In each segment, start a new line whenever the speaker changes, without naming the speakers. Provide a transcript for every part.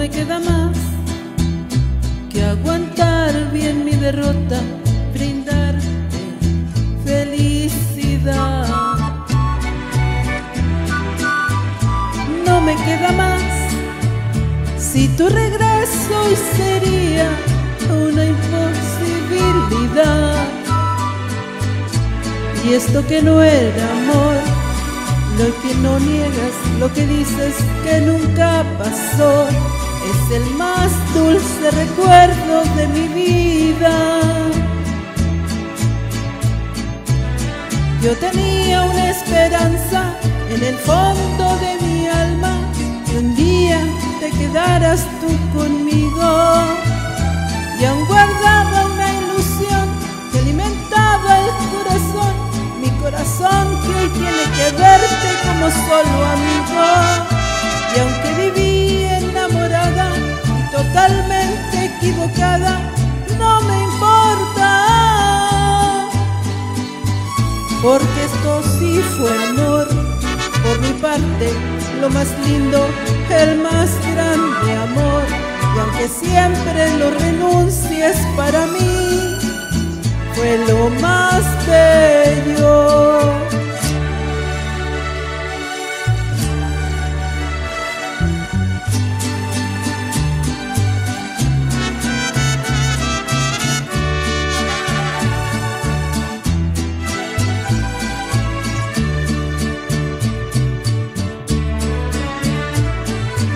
me queda más que aguantar bien mi derrota, brindarte felicidad. No me queda más si tu regreso hoy sería una imposibilidad. Y esto que no era amor, lo que no niegas, lo que dices que nunca pasó, es el más dulce recuerdo de mi vida. Yo tenía una esperanza en el fondo de mi alma que un día te quedaras tú conmigo y aún guardaba una ilusión que alimentaba el corazón, mi corazón que hoy tiene que verte como solo amigo y aunque no me importa porque esto sí fue amor por mi parte lo más lindo, el más grande amor. Y aunque siempre lo renuncies para mí, fue lo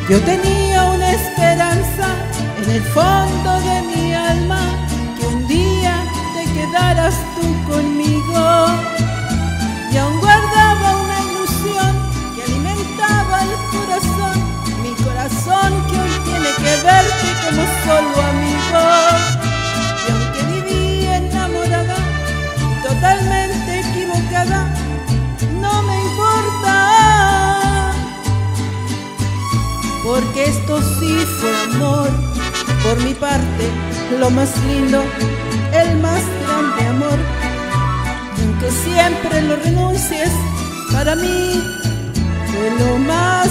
Yo tenía una esperanza en el fondo de mi alma por mi parte, lo más lindo, el más grande amor. Aunque siempre lo renuncies, para mí fue lo más